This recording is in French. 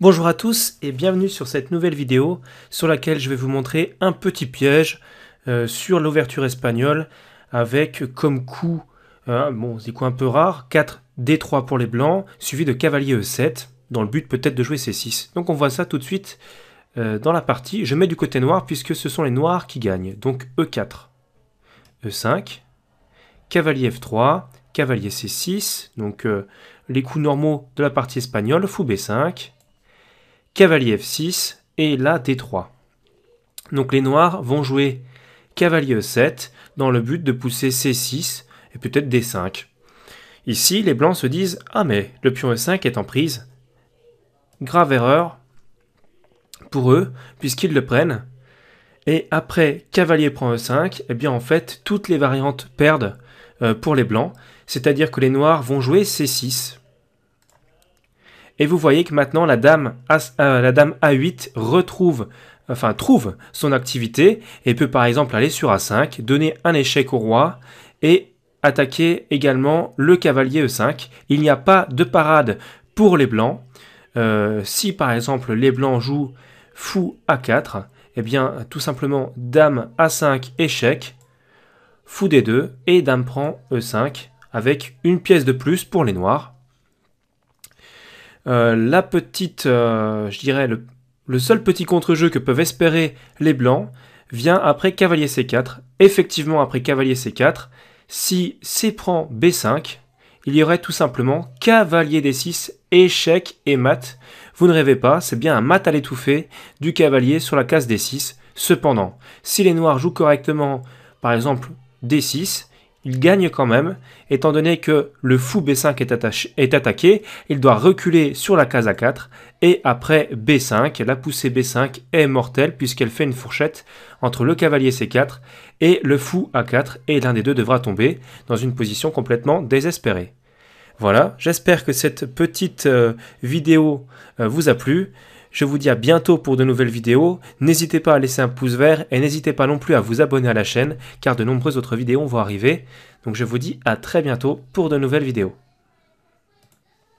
Bonjour à tous et bienvenue sur cette nouvelle vidéo sur laquelle je vais vous montrer un petit piège euh, sur l'ouverture espagnole avec comme coup, euh, bon c'est coup un peu rare, 4 D3 pour les blancs suivi de cavalier E7 dans le but peut-être de jouer C6. Donc on voit ça tout de suite euh, dans la partie. Je mets du côté noir puisque ce sont les noirs qui gagnent. Donc E4, E5, cavalier F3, cavalier C6, donc les coups normaux de la partie espagnole, fou B5, cavalier F6 et là D3. Donc les noirs vont jouer cavalier E7 dans le but de pousser C6 et peut-être D5. Ici, les blancs se disent Ah, mais le pion E5 est en prise. Grave erreur pour eux, puisqu'ils le prennent. Et après cavalier prend E5, eh bien en fait, toutes les variantes perdent euh, pour les blancs, c'est-à-dire que les noirs vont jouer C6. Et vous voyez que maintenant la dame, euh, la dame A8 retrouve, enfin trouve son activité et peut par exemple aller sur A5, donner un échec au roi et attaquer également le cavalier E5. Il n'y a pas de parade pour les blancs. Euh, si par exemple les blancs jouent fou A4, eh bien tout simplement dame A5 échec, fou D2 et dame prend E5 avec une pièce de plus pour les noirs. Euh, la petite, euh, je le, seul petit contre-jeu que peuvent espérer les blancs vient après cavalier C4. Effectivement, après cavalier C4, si C prend B5, il y aurait tout simplement cavalier D6, échec et mat. Vous ne rêvez pas, c'est bien un mat à l'étouffer du cavalier sur la case D6. Cependant, si les noirs jouent correctement, par exemple D6, il gagne quand même, étant donné que le fou B5 est, attaqué, il doit reculer sur la case A4, et après B5, la poussée B5 est mortelle puisqu'elle fait une fourchette entre le cavalier C4 et le fou A4, et l'un des deux devra tomber dans une position complètement désespérée. Voilà, j'espère que cette petite euh, vidéo euh, vous a plu. Je vous dis à bientôt pour de nouvelles vidéos. N'hésitez pas à laisser un pouce vert et n'hésitez pas non plus à vous abonner à la chaîne car de nombreuses autres vidéos vont arriver. Donc je vous dis à très bientôt pour de nouvelles vidéos.